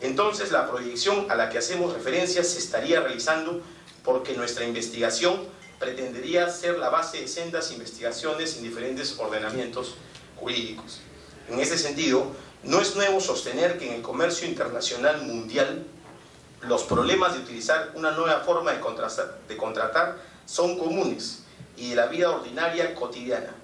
entonces la proyección a la que hacemos referencia se estaría realizando porque nuestra investigación pretendería ser la base de sendas investigaciones en diferentes ordenamientos jurídicos. En ese sentido, no es nuevo sostener que en el comercio internacional mundial los problemas de utilizar una nueva forma de contratar, de contratar son comunes y de la vida ordinaria cotidiana.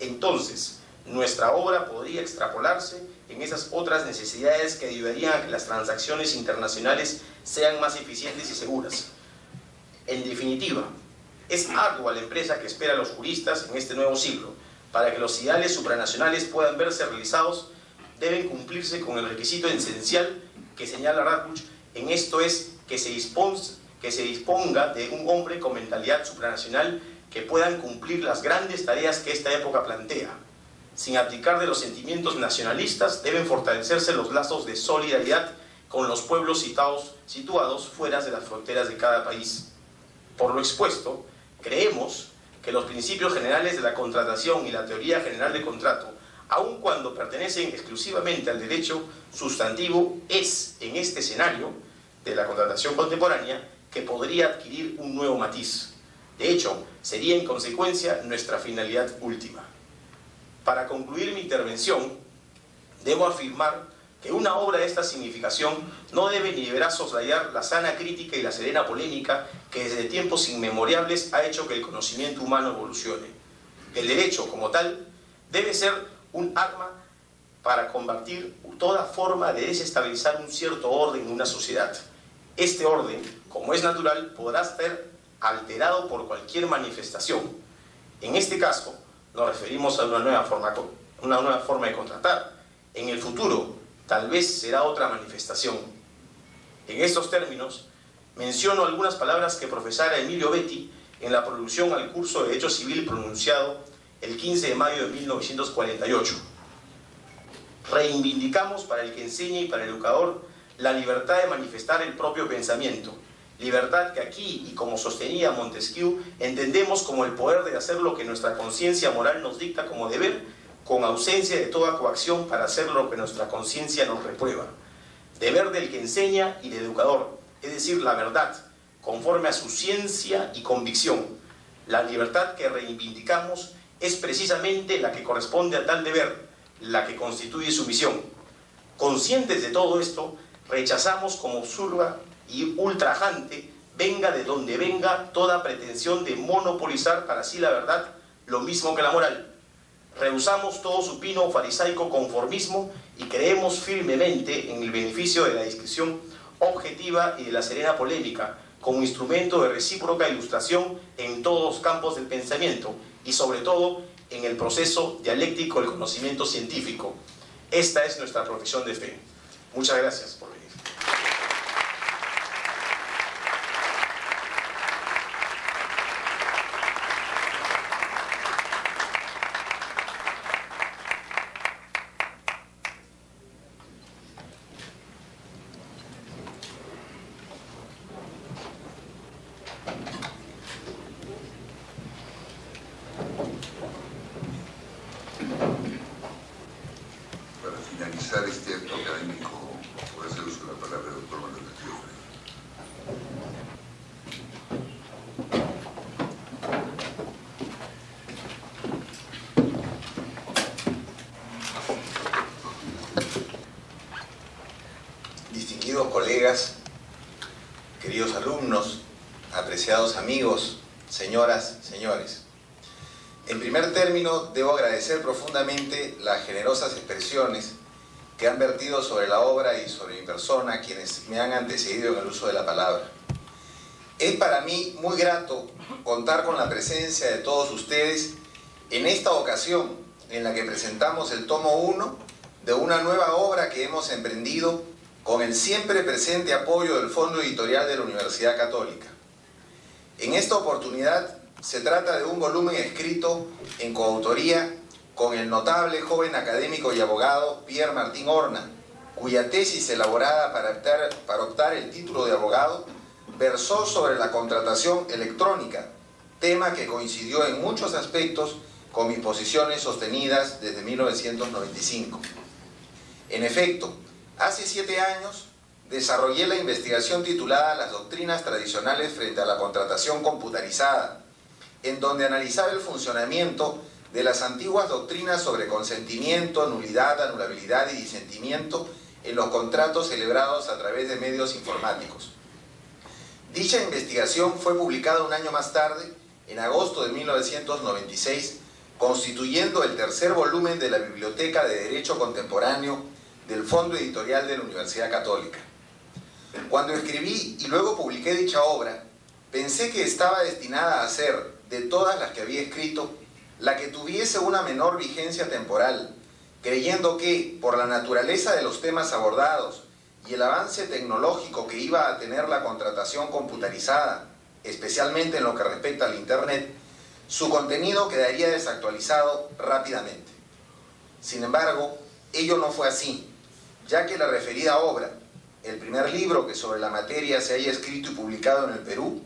Entonces, nuestra obra podría extrapolarse en esas otras necesidades que ayudarían a que las transacciones internacionales sean más eficientes y seguras. En definitiva, es ardua la empresa que espera los juristas en este nuevo siglo. Para que los ideales supranacionales puedan verse realizados, deben cumplirse con el requisito esencial que señala Radbuch en esto es que se, disponga, que se disponga de un hombre con mentalidad supranacional que puedan cumplir las grandes tareas que esta época plantea. Sin abdicar de los sentimientos nacionalistas, deben fortalecerse los lazos de solidaridad con los pueblos citados, situados fuera de las fronteras de cada país. Por lo expuesto, creemos que los principios generales de la contratación y la teoría general de contrato aun cuando pertenecen exclusivamente al derecho sustantivo, es en este escenario de la contratación contemporánea que podría adquirir un nuevo matiz. De hecho, sería en consecuencia nuestra finalidad última. Para concluir mi intervención, debo afirmar que una obra de esta significación no debe ni deberá soslayar la sana crítica y la serena polémica que desde tiempos inmemorables ha hecho que el conocimiento humano evolucione. El derecho, como tal, debe ser un arma para combatir toda forma de desestabilizar un cierto orden en una sociedad. Este orden, como es natural, podrá ser alterado por cualquier manifestación. En este caso, nos referimos a una nueva forma, una nueva forma de contratar. En el futuro, tal vez será otra manifestación. En estos términos, menciono algunas palabras que profesara Emilio Betti en la producción al curso de Derecho Civil pronunciado el 15 de mayo de 1948. Reivindicamos para el que enseña y para el educador la libertad de manifestar el propio pensamiento, libertad que aquí, y como sostenía Montesquieu, entendemos como el poder de hacer lo que nuestra conciencia moral nos dicta como deber, con ausencia de toda coacción para hacer lo que nuestra conciencia nos reprueba. Deber del que enseña y del educador, es decir, la verdad, conforme a su ciencia y convicción. La libertad que reivindicamos es precisamente la que corresponde a tal deber, la que constituye su misión. Conscientes de todo esto, rechazamos como absurda y ultrajante, venga de donde venga, toda pretensión de monopolizar para sí la verdad, lo mismo que la moral. Rehusamos todo supino farisaico conformismo y creemos firmemente en el beneficio de la discusión objetiva y de la serena polémica como instrumento de recíproca ilustración en todos los campos del pensamiento y sobre todo en el proceso dialéctico del conocimiento científico. Esta es nuestra profesión de fe. Muchas gracias por venir. Apreciados amigos señoras, señores. En primer término, debo agradecer profundamente las generosas expresiones que han vertido sobre la obra y sobre mi persona quienes me han antecedido en el uso de la palabra. Es para mí muy grato contar con la presencia de todos ustedes en esta ocasión en la que presentamos el tomo 1 de una nueva obra que hemos emprendido con el siempre presente apoyo del Fondo Editorial de la Universidad Católica. En esta oportunidad se trata de un volumen escrito en coautoría con el notable joven académico y abogado Pierre Martín Horna, cuya tesis elaborada para optar, para optar el título de abogado versó sobre la contratación electrónica, tema que coincidió en muchos aspectos con mis posiciones sostenidas desde 1995. En efecto, hace siete años desarrollé la investigación titulada Las doctrinas tradicionales frente a la contratación computarizada, en donde analizaba el funcionamiento de las antiguas doctrinas sobre consentimiento, nulidad, anulabilidad y disentimiento en los contratos celebrados a través de medios informáticos. Dicha investigación fue publicada un año más tarde, en agosto de 1996, constituyendo el tercer volumen de la Biblioteca de Derecho Contemporáneo del Fondo Editorial de la Universidad Católica. Cuando escribí y luego publiqué dicha obra, pensé que estaba destinada a ser, de todas las que había escrito, la que tuviese una menor vigencia temporal, creyendo que, por la naturaleza de los temas abordados y el avance tecnológico que iba a tener la contratación computarizada, especialmente en lo que respecta al Internet, su contenido quedaría desactualizado rápidamente. Sin embargo, ello no fue así, ya que la referida obra, el primer libro que sobre la materia se haya escrito y publicado en el Perú,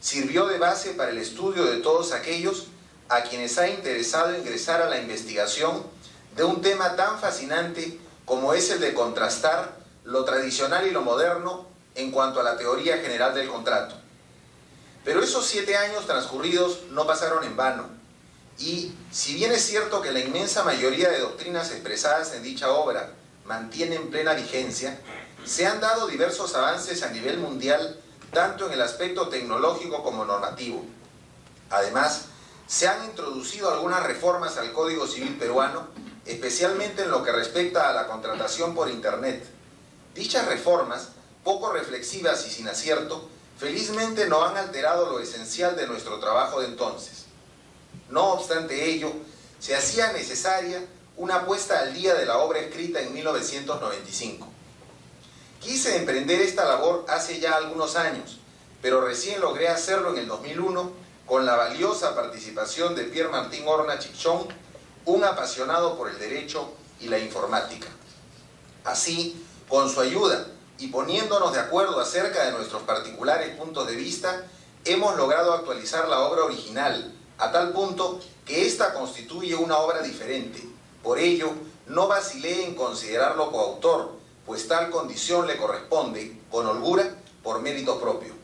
sirvió de base para el estudio de todos aquellos a quienes ha interesado ingresar a la investigación de un tema tan fascinante como es el de contrastar lo tradicional y lo moderno en cuanto a la teoría general del contrato. Pero esos siete años transcurridos no pasaron en vano, y si bien es cierto que la inmensa mayoría de doctrinas expresadas en dicha obra mantienen plena vigencia, se han dado diversos avances a nivel mundial, tanto en el aspecto tecnológico como normativo. Además, se han introducido algunas reformas al Código Civil peruano, especialmente en lo que respecta a la contratación por Internet. Dichas reformas, poco reflexivas y sin acierto, felizmente no han alterado lo esencial de nuestro trabajo de entonces. No obstante ello, se hacía necesaria una puesta al día de la obra escrita en 1995. Quise emprender esta labor hace ya algunos años, pero recién logré hacerlo en el 2001 con la valiosa participación de Pierre Martín Horna Chichón, un apasionado por el derecho y la informática. Así, con su ayuda y poniéndonos de acuerdo acerca de nuestros particulares puntos de vista, hemos logrado actualizar la obra original, a tal punto que ésta constituye una obra diferente. Por ello, no vacilé en considerarlo coautor, pues tal condición le corresponde, con holgura, por mérito propio.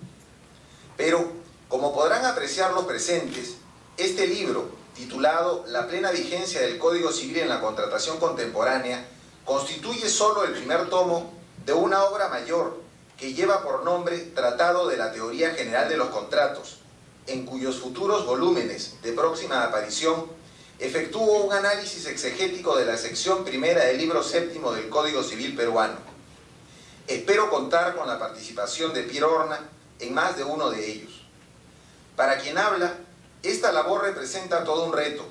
Pero como podrán apreciar los presentes, este libro, titulado La plena vigencia del Código Civil en la contratación contemporánea, constituye solo el primer tomo de una obra mayor que lleva por nombre Tratado de la Teoría General de los Contratos, en cuyos futuros volúmenes de próxima aparición efectúo un análisis exegético de la sección primera del libro séptimo del Código Civil peruano. Espero contar con la participación de Pierre Horna en más de uno de ellos. Para quien habla, esta labor representa todo un reto,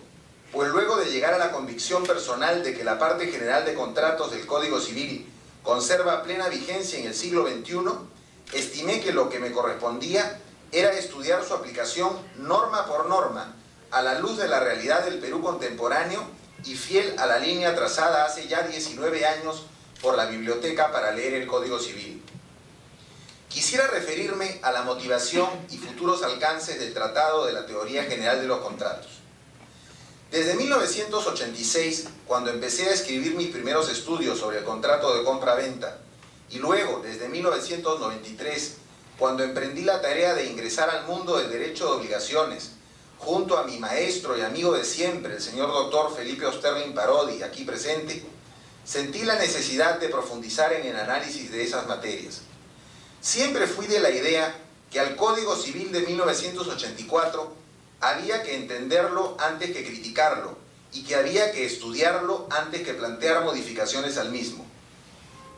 pues luego de llegar a la convicción personal de que la parte general de contratos del Código Civil conserva plena vigencia en el siglo XXI, estimé que lo que me correspondía era estudiar su aplicación norma por norma, a la luz de la realidad del Perú contemporáneo y fiel a la línea trazada hace ya 19 años por la Biblioteca para leer el Código Civil. Quisiera referirme a la motivación y futuros alcances del Tratado de la Teoría General de los Contratos. Desde 1986, cuando empecé a escribir mis primeros estudios sobre el contrato de compra-venta, y luego desde 1993, cuando emprendí la tarea de ingresar al mundo del derecho de obligaciones, junto a mi maestro y amigo de siempre, el señor doctor Felipe Osterling Parodi, aquí presente, sentí la necesidad de profundizar en el análisis de esas materias. Siempre fui de la idea que al Código Civil de 1984 había que entenderlo antes que criticarlo y que había que estudiarlo antes que plantear modificaciones al mismo.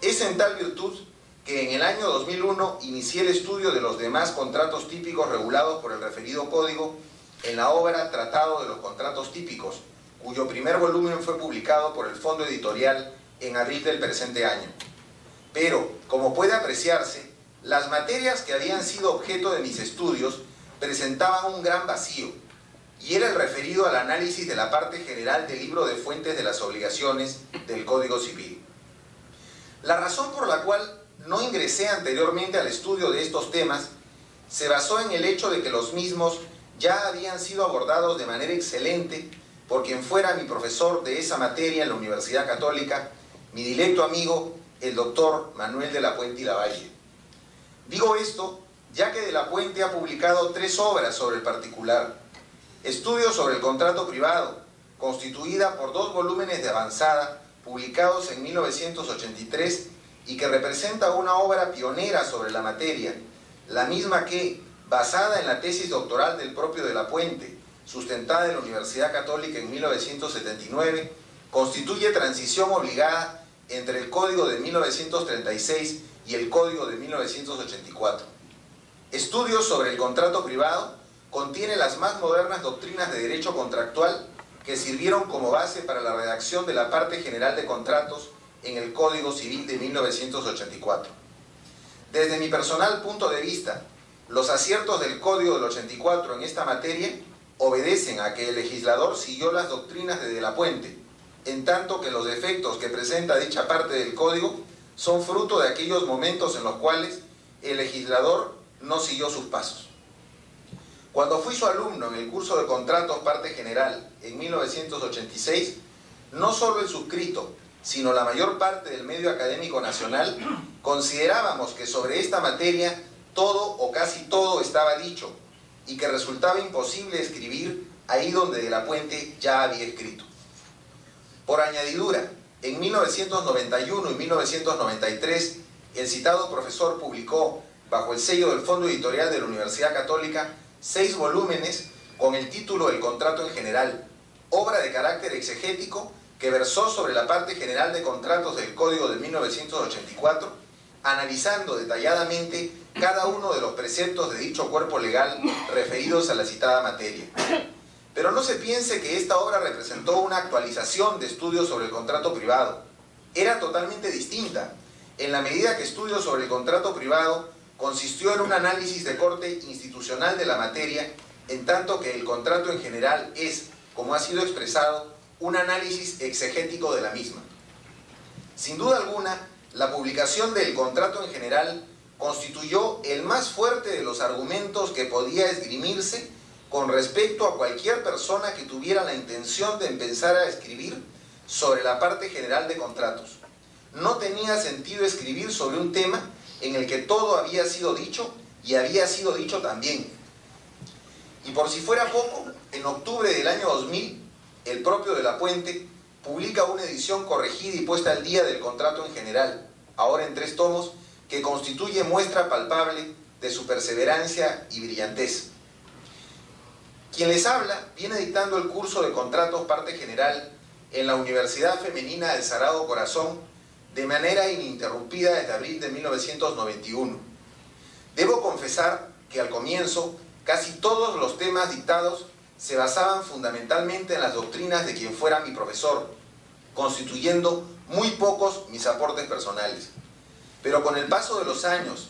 Es en tal virtud que en el año 2001 inicié el estudio de los demás contratos típicos regulados por el referido código en la obra Tratado de los Contratos Típicos, cuyo primer volumen fue publicado por el Fondo Editorial en abril del presente año. Pero, como puede apreciarse, las materias que habían sido objeto de mis estudios presentaban un gran vacío, y era el referido al análisis de la parte general del libro de fuentes de las obligaciones del Código Civil. La razón por la cual no ingresé anteriormente al estudio de estos temas se basó en el hecho de que los mismos ya habían sido abordados de manera excelente por quien fuera mi profesor de esa materia en la Universidad Católica, mi directo amigo, el doctor Manuel de la Puente y Lavalle. Digo esto ya que de la Puente ha publicado tres obras sobre el particular. Estudios sobre el contrato privado, constituida por dos volúmenes de avanzada, publicados en 1983 y que representa una obra pionera sobre la materia, la misma que, basada en la tesis doctoral del propio de la Puente, sustentada en la Universidad Católica en 1979, constituye transición obligada entre el Código de 1936 y el Código de 1984. Estudios sobre el contrato privado contiene las más modernas doctrinas de derecho contractual que sirvieron como base para la redacción de la parte general de contratos en el Código Civil de 1984. Desde mi personal punto de vista, los aciertos del Código del 84 en esta materia obedecen a que el legislador siguió las doctrinas de De la Puente, en tanto que los defectos que presenta dicha parte del Código son fruto de aquellos momentos en los cuales el legislador no siguió sus pasos. Cuando fui su alumno en el curso de contratos parte general en 1986, no solo el suscrito, sino la mayor parte del medio académico nacional, considerábamos que sobre esta materia todo o casi todo estaba dicho y que resultaba imposible escribir ahí donde de la Puente ya había escrito. Por añadidura, en 1991 y 1993, el citado profesor publicó, bajo el sello del Fondo Editorial de la Universidad Católica, seis volúmenes con el título El contrato en general, obra de carácter exegético que versó sobre la parte general de contratos del Código de 1984, analizando detalladamente cada uno de los preceptos de dicho cuerpo legal referidos a la citada materia. Pero no se piense que esta obra representó una actualización de estudios sobre el contrato privado. Era totalmente distinta, en la medida que estudios sobre el contrato privado consistió en un análisis de corte institucional de la materia, en tanto que el contrato en general es, como ha sido expresado, un análisis exegético de la misma. Sin duda alguna, la publicación del contrato en general constituyó el más fuerte de los argumentos que podía esgrimirse con respecto a cualquier persona que tuviera la intención de empezar a escribir sobre la parte general de contratos. No tenía sentido escribir sobre un tema en el que todo había sido dicho y había sido dicho también. Y por si fuera poco, en octubre del año 2000, el propio de la Puente publica una edición corregida y puesta al día del contrato en general, ahora en tres tomos, que constituye muestra palpable de su perseverancia y brillantez. Quien les habla viene dictando el curso de contratos parte general en la Universidad Femenina del Sagrado Corazón de manera ininterrumpida desde abril de 1991. Debo confesar que al comienzo casi todos los temas dictados se basaban fundamentalmente en las doctrinas de quien fuera mi profesor, constituyendo muy pocos mis aportes personales. Pero con el paso de los años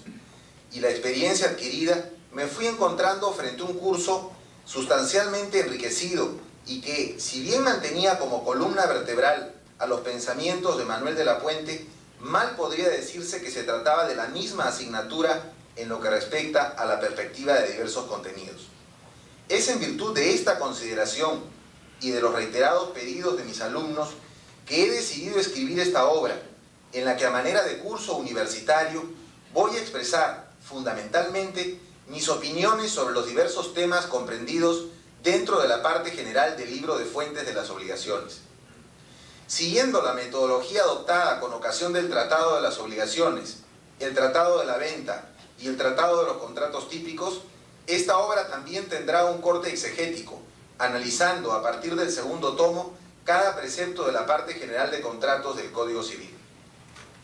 y la experiencia adquirida, me fui encontrando frente a un curso sustancialmente enriquecido y que, si bien mantenía como columna vertebral a los pensamientos de Manuel de la Puente, mal podría decirse que se trataba de la misma asignatura en lo que respecta a la perspectiva de diversos contenidos. Es en virtud de esta consideración y de los reiterados pedidos de mis alumnos que he decidido escribir esta obra, en la que a manera de curso universitario voy a expresar fundamentalmente mis opiniones sobre los diversos temas comprendidos dentro de la parte general del libro de fuentes de las obligaciones. Siguiendo la metodología adoptada con ocasión del Tratado de las Obligaciones, el Tratado de la Venta y el Tratado de los Contratos Típicos, esta obra también tendrá un corte exegético, analizando a partir del segundo tomo cada precepto de la parte general de contratos del Código Civil.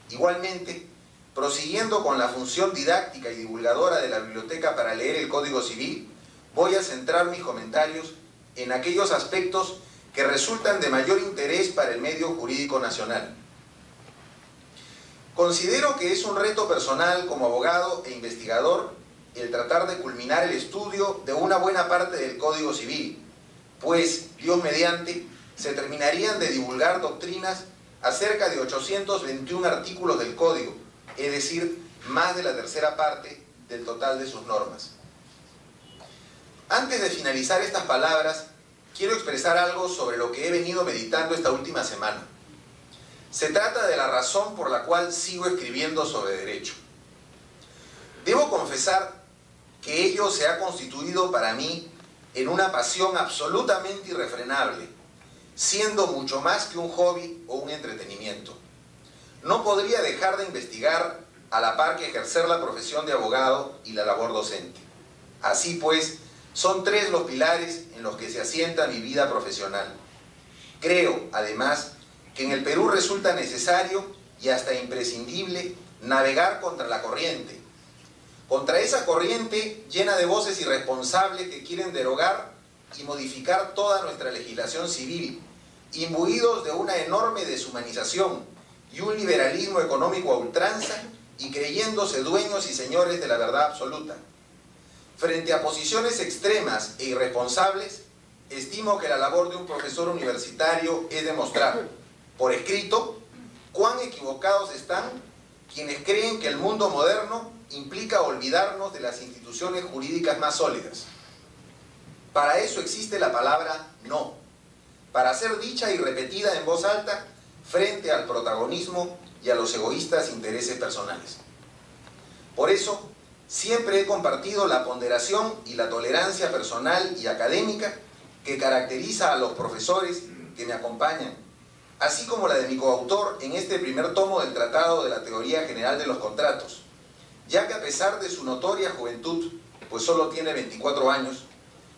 Igualmente, prosiguiendo con la función didáctica y divulgadora de la biblioteca para leer el Código Civil, voy a centrar mis comentarios en aquellos aspectos que resultan de mayor interés para el medio jurídico nacional. Considero que es un reto personal como abogado e investigador el tratar de culminar el estudio de una buena parte del Código Civil, pues, Dios mediante, se terminarían de divulgar doctrinas acerca de 821 artículos del Código, es decir, más de la tercera parte del total de sus normas. Antes de finalizar estas palabras, quiero expresar algo sobre lo que he venido meditando esta última semana. Se trata de la razón por la cual sigo escribiendo sobre derecho. Debo confesar que ello se ha constituido para mí en una pasión absolutamente irrefrenable, siendo mucho más que un hobby o un entretenimiento. No podría dejar de investigar a la par que ejercer la profesión de abogado y la labor docente. Así pues, son tres los pilares en los que se asienta mi vida profesional. Creo, además, que en el Perú resulta necesario y hasta imprescindible navegar contra la corriente. Contra esa corriente llena de voces irresponsables que quieren derogar y modificar toda nuestra legislación civil, imbuidos de una enorme deshumanización y un liberalismo económico a ultranza y creyéndose dueños y señores de la verdad absoluta. Frente a posiciones extremas e irresponsables, estimo que la labor de un profesor universitario es demostrar, por escrito, cuán equivocados están quienes creen que el mundo moderno implica olvidarnos de las instituciones jurídicas más sólidas. Para eso existe la palabra no, para ser dicha y repetida en voz alta frente al protagonismo y a los egoístas intereses personales. Por eso, Siempre he compartido la ponderación y la tolerancia personal y académica que caracteriza a los profesores que me acompañan, así como la de mi coautor en este primer tomo del Tratado de la Teoría General de los Contratos, ya que a pesar de su notoria juventud, pues solo tiene 24 años,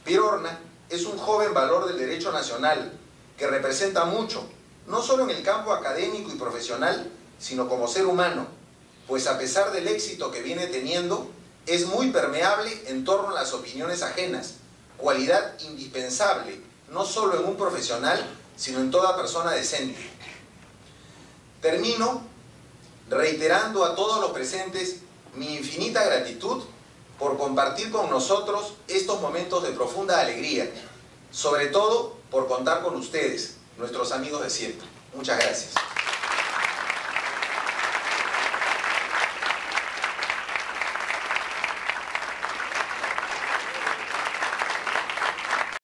Pirorna es un joven valor del derecho nacional que representa mucho, no solo en el campo académico y profesional, sino como ser humano, pues a pesar del éxito que viene teniendo, es muy permeable en torno a las opiniones ajenas, cualidad indispensable no solo en un profesional, sino en toda persona decente. Termino reiterando a todos los presentes mi infinita gratitud por compartir con nosotros estos momentos de profunda alegría, sobre todo por contar con ustedes, nuestros amigos de siempre. Muchas gracias.